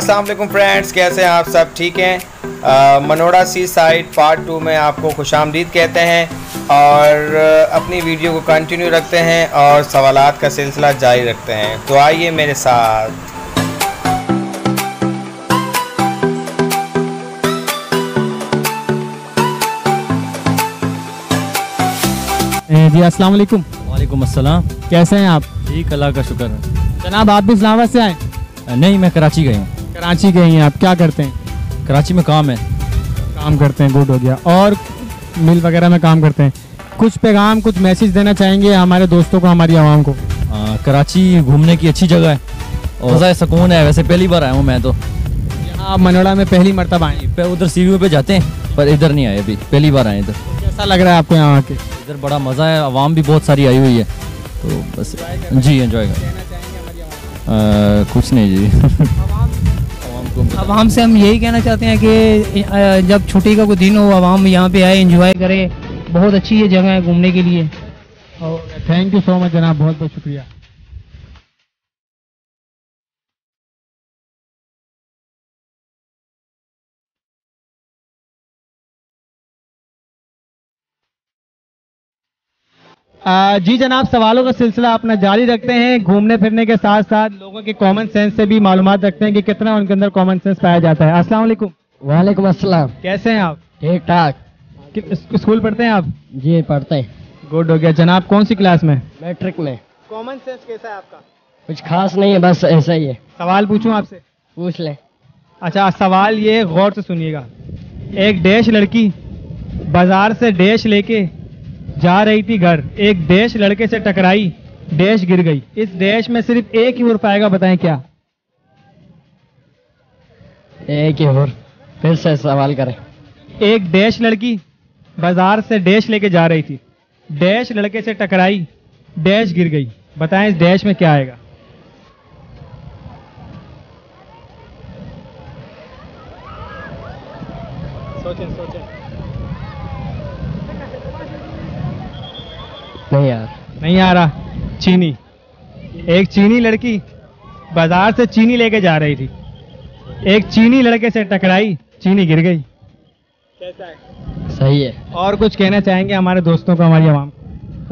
अस्सलाम वालेकुम फ्रेंड्स कैसे हैं आप सब? ठीक हैं? मनोड़ा सी साइड पार्ट टू में आपको खुश आमदीद कहते हैं और अपनी वीडियो को कंटिन्यू रखते हैं और सवालात का सिलसिला जारी रखते हैं। तो आइए मेरे साथ। जी अस्सलाम वालेकुम वालेकुम अस्सलाम। कैसे हैं आप? ठीक अल्लाह का शुक्र है। जनाब आप भी इस्लामाबाद से आए? नहीं मैं कराची गई हूँ। कराची गए हैं आप क्या करते हैं? कराची में काम है। काम करते हैं गुड हो गया। और मिल वगैरह में काम करते हैं। कुछ पैगाम कुछ मैसेज देना चाहेंगे हमारे दोस्तों को हमारी आवाम को? अ, कराची घूमने की अच्छी जगह है। और मज़ा है सुकून है। वैसे पहली बार आया हूँ मैं तो। यहाँ आप मनोड़ा में पहली मरतब आए। पे उधर सीढ़ियों पे जाते हैं पर इधर नहीं आए अभी। पहली बार आए इधर। कैसा लग रहा है आपको यहाँ आके? इधर बड़ा मज़ा है आवाम भी बहुत सारी आई हुई है। तो बस जी एंजॉय कर कुछ नहीं जी। आवाम से हम यही कहना चाहते हैं कि जब छुट्टी का कोई दिन हो, आवाम यहाँ पे आए इंजॉय करें। बहुत अच्छी ये जगह है घूमने के लिए। थैंक यू सो मच जनाब। बहुत बहुत शुक्रिया। आ, जी जनाब सवालों का सिलसिला अपना जारी रखते हैं। घूमने फिरने के साथ साथ लोगों के कॉमन सेंस से भी मालूमात रखते हैं कि कितना उनके अंदर कॉमन सेंस पाया जाता है। अस्सलाम वालेकुम। वालेकुम अस्सलाम। कैसे हैं आप? ठीक ठाक। स्कूल पढ़ते हैं आप? जी पढ़ते हैं। गुड हो गया। जनाब कौन सी क्लास में? मैट्रिक में। कॉमन सेंस कैसा है आपका? कुछ खास नहीं है बस ऐसा ही है। सवाल पूछूँ आपसे? पूछ ले। अच्छा सवाल ये गौर से सुनिएगा। एक डैश लड़की बाज़ार से डैश लेके जा रही थी घर। एक देश लड़के से टकराई डैश गिर गई। इस डैश में सिर्फ़ एक ही उर्फ़ आएगा बताएँ क्या? एक ही और फिर से सवाल करें। एक देश लड़की बाज़ार से डैश लेके जा रही थी। डैश लड़के से टकराई डैश गिर गई। बताएँ इस डैश में क्या आएगा? सोचें सोचें नहीं यार नहीं आ रहा चीनी। एक चीनी लड़की बाज़ार से चीनी लेके जा रही थी। एक चीनी लड़के से टकराई चीनी गिर गई। कैसा है? सही है। और कुछ कहना चाहेंगे हमारे दोस्तों को हमारी आवाम?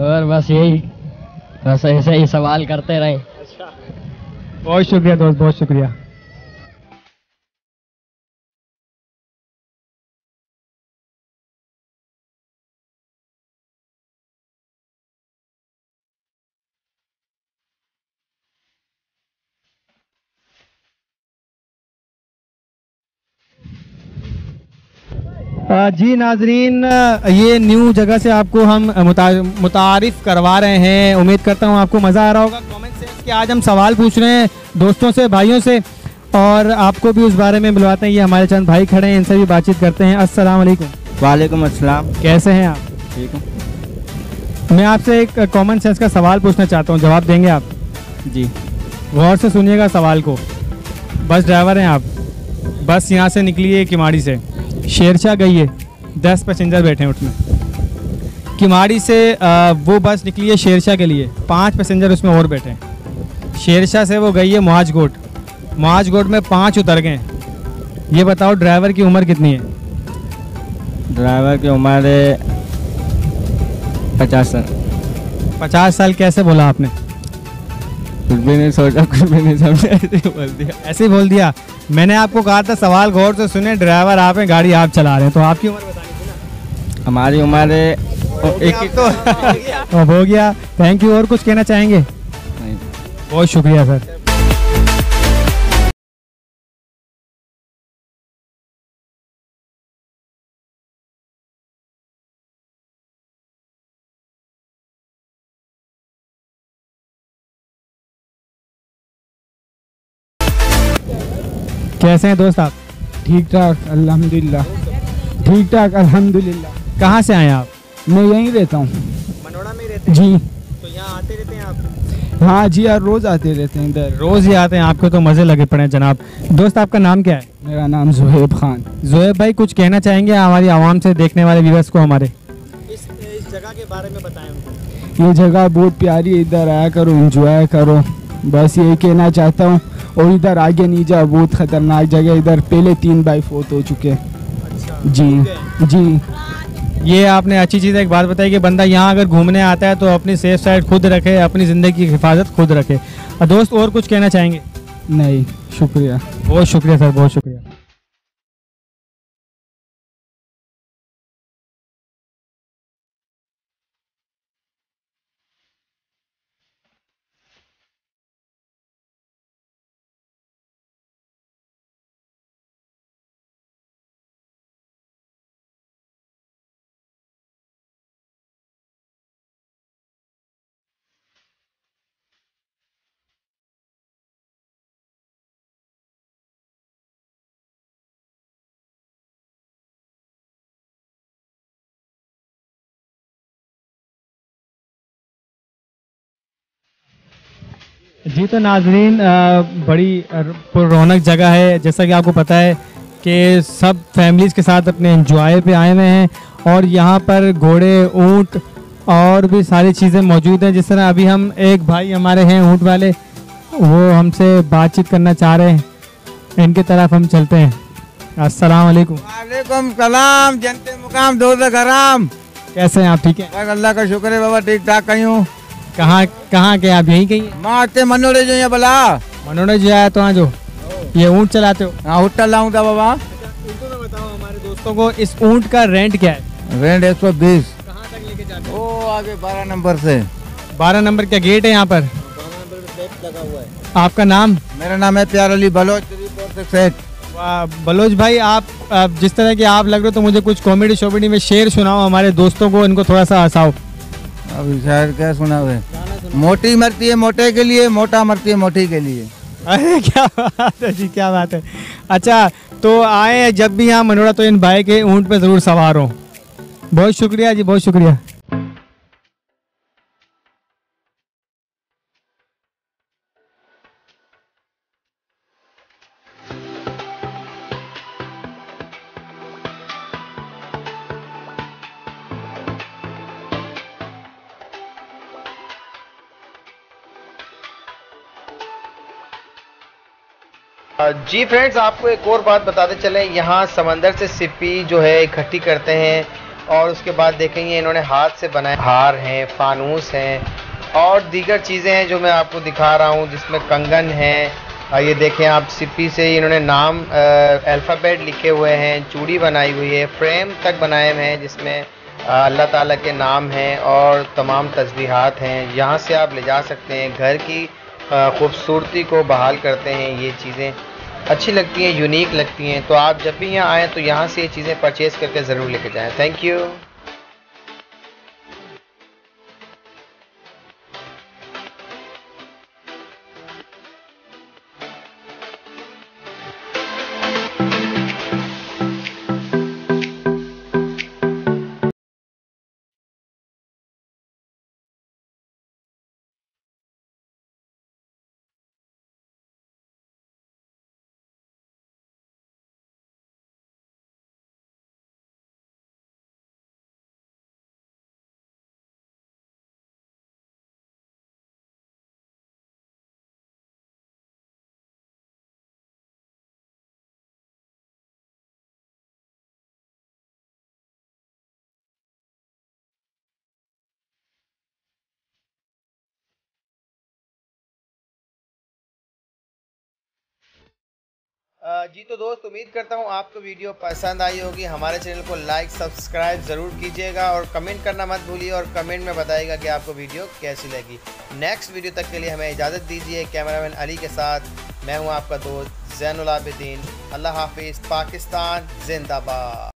और बस यही बस ऐसे ही सवाल करते रहे। अच्छा। बहुत शुक्रिया दोस्त बहुत शुक्रिया। जी नाजरीन ये न्यू जगह से आपको हम मुता- मुतारिफ करवा रहे हैं। उम्मीद करता हूँ आपको मज़ा आ रहा होगा। कमेंट सेंस के आज हम सवाल पूछ रहे हैं दोस्तों से भाइयों से और आपको भी उस बारे में बुलवाते हैं। ये हमारे चंद भाई खड़े हैं इनसे भी बातचीत करते हैं। अस्सलाम वालेकुम। वालेकुम अस्सलाम। कैसे हैं आप? ठीक हूँ। मैं आपसे एक कॉमन सेंस का सवाल पूछना चाहता हूँ। जवाब देंगे आप? जी। गौर से सुनिएगा सवाल को। बस ड्राइवर हैं आप। बस यहाँ से निकली है किमाड़ी से। शेरशाह गई है। दस पैसेंजर बैठे हैं उसमें। किमाड़ी से वो बस निकली है शेरशाह के लिए। पाँच पैसेंजर उसमें और बैठे हैं। शेरशाह से वो गई है मुआजगोट। मुआजगोट में पाँच उतर गए हैं। ये बताओ ड्राइवर की उम्र कितनी है? ड्राइवर की उम्र है पचास साल। पचास साल कैसे बोला आपने? कुछ भी नहीं सोचा कुछ भी नहीं समझा। ऐसे बोल दिया। ऐसे ही बोल दिया। मैंने आपको कहा था सवाल गौर से सुने ड्राइवर आप हैं गाड़ी आप चला रहे हैं तो आपकी उम्र बतानी थी हमारी उम्र एक तो। अब हो गया। थैंक यू और कुछ कहना चाहेंगे? नहीं। बहुत शुक्रिया सर कैसे हैं दोस्त आप? ठीक ठाक अल्हम्दुलिल्लाह। ठीक ठाक अल्हम्दुलिल्लाह। कहाँ से आए आप? मैं यहीं रहता हूँ। मनोड़ा में रहते हैं? जी। तो यहाँ आते रहते हैं आप? हाँ जी यार रोज़ आते रहते हैं इधर। रोज ही आते हैं आपको तो मज़े लगे पड़े हैं जनाब। दोस्त आपका नाम क्या है? मेरा नाम जुहेब खान। जोएब भाई कुछ कहना चाहेंगे हमारी आवाम से देखने वाले व्यूवर्स को हमारे? इस इस जगह के बारे में बताएँ उनको। ये जगह बहुत प्यारी है इधर आया करो एंजॉय करो। बस यही कहना चाहता हूँ। और इधर आगे नहीं जाओ बहुत खतरनाक जगह इधर पहले तीन बाई फोत हो चुके अच्छा, जी जी। ये आपने अच्छी चीज़ एक बात बताई कि बंदा यहाँ अगर घूमने आता है तो अपनी सेफ़ साइड खुद रखे अपनी ज़िंदगी की हिफाजत खुद रखे। और दोस्त और कुछ कहना चाहेंगे? नहीं शुक्रिया। बहुत शुक्रिया सर बहुत शुक्रिया। जी तो नाजरीन बड़ी रौनक जगह है। जैसा कि आपको पता है कि सब फैमिलीज़ के साथ अपने इंजॉय पे आए हुए हैं और यहाँ पर घोड़े ऊँट और भी सारी चीज़ें मौजूद हैं। जिस तरह अभी हम एक भाई हमारे हैं ऊँट वाले वो हमसे बातचीत करना चाह रहे हैं। इनके तरफ़ हम चलते हैं। अस्सलाम वालेकुम वालेकुम सलाम जनते मुकाम दो कैसे हैं आप? ठीक है? अल्लाह का शुक्र है बाबा ठीक ठाक कहीं हूँ। कहाँ कहाँ के आप? यहीं कहीं हैं? माँ मनोरे जो ये बला मनोरंजन जो आया तो जो ये ऊँट चलाते हो? हाँ होटल लाऊं था बाबा? मैं बताऊँ हमारे दोस्तों को इस ऊँट का रेंट क्या है? रेंट एक सौ बीस। कहाँ तक लेके जाते वो आगे बारह नंबर से। बारह नंबर का गेट है यहाँ पर? लगा हुआ है। आपका नाम? मेरा नाम है प्यार अली बलोच। बलोच भाई आप, आप जिस तरह के आप लग रहे हो तो मुझे कुछ कॉमेडी शॉमेडी में शेर सुनाओ हमारे दोस्तों को इनको थोड़ा सा हंसाओ। अभी शायर क्या सुना हुए मोटी मरती है मोटे के लिए, मोटा मरती है मोटी के लिए। अरे, क्या बात है जी, क्या बात है। अच्छा तो आए जब भी यहाँ मनोरा तो इन भाई के ऊँट पे ज़रूर सवार हो। बहुत शुक्रिया जी, बहुत शुक्रिया। जी फ्रेंड्स, आपको एक और बात बताते चले। यहाँ समंदर से सिप्पी जो है, इकट्ठी करते हैं और उसके बाद देखेंगे इन्होंने हाथ से बनाए हार हैं, फानूस हैं और दीगर चीज़ें हैं जो मैं आपको दिखा रहा हूँ, जिसमें कंगन हैं। ये देखें आप सिप्पी से इन्होंने नाम अल्फ़ाबेट लिखे हुए हैं, चूड़ी बनाई हुई है, फ्रेम तक बनाए हुए हैं, जिसमें अल्लाह ताला के नाम हैं और तमाम तस्बीहात हैं। यहाँ से आप ले जा सकते हैं, घर की खूबसूरती को बहाल करते हैं ये चीज़ें। अच्छी लगती हैं यूनिक लगती हैं तो आप जब भी यहाँ आएँ तो यहाँ से ये चीज़ें परचेज़ करके ज़रूर लेके जाएँ। थैंक यू जी तो दोस्त, उम्मीद करता हूँ आपको वीडियो पसंद आई होगी। हमारे चैनल को लाइक सब्सक्राइब ज़रूर कीजिएगा और कमेंट करना मत भूलिए और कमेंट में बताइएगा कि आपको वीडियो कैसी लगी। नेक्स्ट वीडियो तक के लिए हमें इजाज़त दीजिए। कैमरामैन अली के साथ मैं हूँ आपका दोस्त जैन अल्लाह हाफिज़, पाकिस्तान, जिंदाबाद।